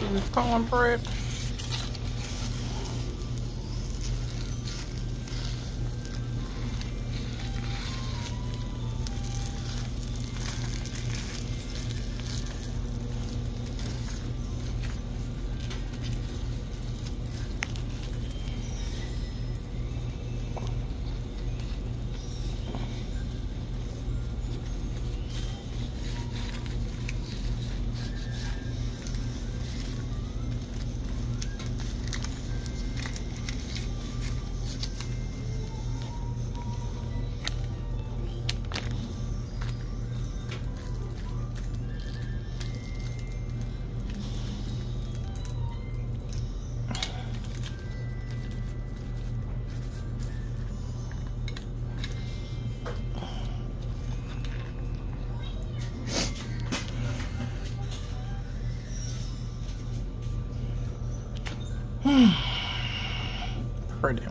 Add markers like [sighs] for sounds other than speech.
of this cornbread. [sighs] Pretty.